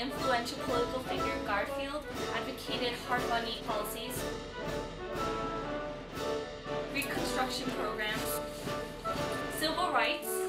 influential political figure Garfield advocated hard-money policies, Reconstruction programs, civil rights,